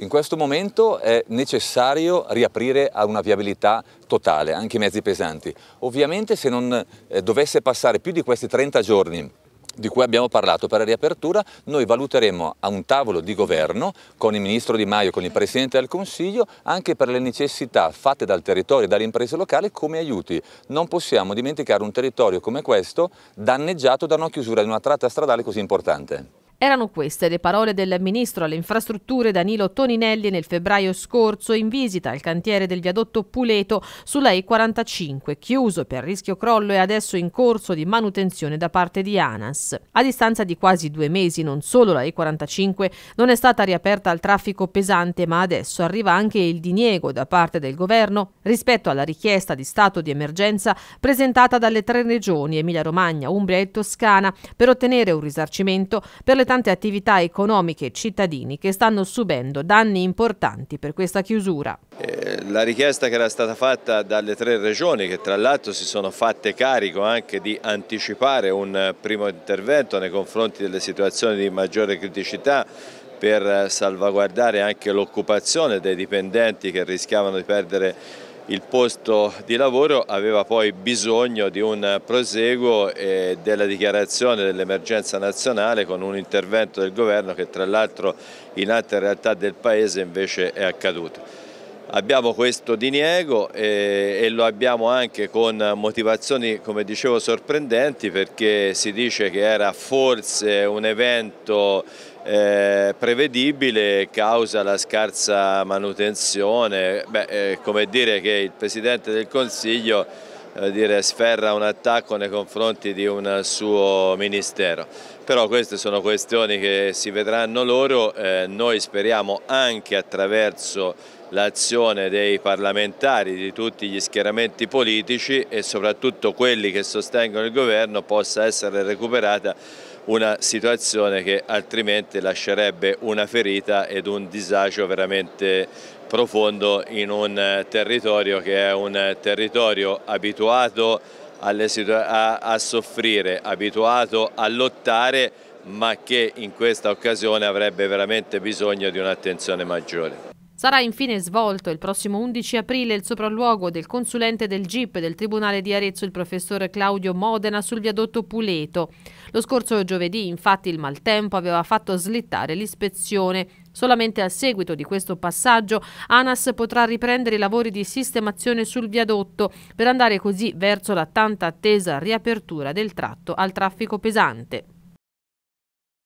In questo momento è necessario riaprire a una viabilità totale, anche i mezzi pesanti. Ovviamente se non eh, dovesse passare più di questi 30 giorni di cui abbiamo parlato per la riapertura, noi valuteremo a un tavolo di governo con il Ministro Di Maio, con il Presidente del Consiglio, anche per le necessità fatte dal territorio e dalle imprese locali come aiuti. Non possiamo dimenticare un territorio come questo danneggiato da una chiusura di una tratta stradale così importante. Erano queste le parole del ministro alle infrastrutture Danilo Toninelli nel febbraio scorso in visita al cantiere del viadotto Puleto sulla E45, chiuso per rischio crollo e adesso in corso di manutenzione da parte di ANAS. A distanza di quasi due mesi non solo la E45 non è stata riaperta al traffico pesante, ma adesso arriva anche il diniego da parte del governo rispetto alla richiesta di stato di emergenza presentata dalle tre regioni Emilia-Romagna, Umbria e Toscana per ottenere un risarcimento per le tante attività economiche e cittadini che stanno subendo danni importanti per questa chiusura. Eh, la richiesta che era stata fatta dalle tre regioni, che tra l'altro si sono fatte carico anche di anticipare un primo intervento nei confronti delle situazioni di maggiore criticità per salvaguardare anche l'occupazione dei dipendenti che rischiavano di perdere il posto di lavoro aveva poi bisogno di un proseguo e della dichiarazione dell'emergenza nazionale con un intervento del governo che tra l'altro in altre realtà del Paese invece è accaduto. Abbiamo questo diniego e, e, lo abbiamo anche con motivazioni, come dicevo, sorprendenti perché si dice che era forse un evento eh, prevedibile causa la scarsa manutenzione, Beh, è come dire che il Presidente del Consiglio eh, dire, sferra un attacco nei confronti di un suo ministero. Però queste sono questioni che si vedranno loro, eh, noi speriamo anche attraverso l'azione dei parlamentari di tutti gli schieramenti politici e soprattutto quelli che sostengono il governo possa essere recuperata una situazione che altrimenti lascerebbe una ferita ed un disagio veramente profondo in un territorio che è un territorio abituato a, a soffrire, abituato a lottare ma che in questa occasione avrebbe veramente bisogno di un'attenzione maggiore. Sarà infine svolto il prossimo 11 aprile il sopralluogo del consulente del GIP del Tribunale di Arezzo, il professor Claudio Modena, sul viadotto Puleto. Lo scorso giovedì, infatti, il maltempo aveva fatto slittare l'ispezione. Solamente a seguito di questo passaggio ANAS potrà riprendere i lavori di sistemazione sul viadotto per andare così verso la tanta attesa riapertura del tratto al traffico pesante.